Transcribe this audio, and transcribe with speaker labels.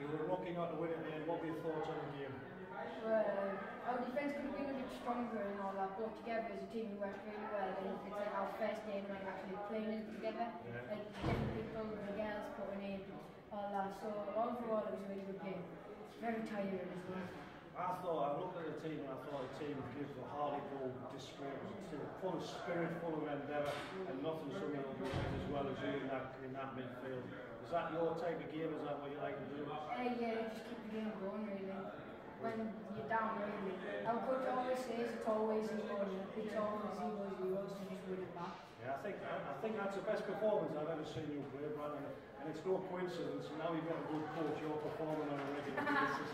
Speaker 1: We were rocking out the winning end. What were your thoughts on the game?
Speaker 2: Well, our defence could have been a bit stronger and all that, but together as a team we worked really well. And it's like our first game like actually playing together,
Speaker 1: yeah.
Speaker 2: like different people, the girls putting in, all that. So overall it was a really good game. Very tired as well.
Speaker 1: I thought, I looked at the team and I thought the team gives a Hartlepool display. It was full of spirit, full of endeavour, and nothing something will do as well as you in that, in that midfield. Is that your type of game? Is that what you like to do? Uh,
Speaker 2: yeah, just keep the game going really. When you're down really. Our coach always says it's always zero, it's always zero, zero, so just win it back.
Speaker 1: Yeah, I think I, I think that's the best performance I've ever seen you play, Brandon. And it's no coincidence. Now you've got a good coach. You're performing on a regular basis.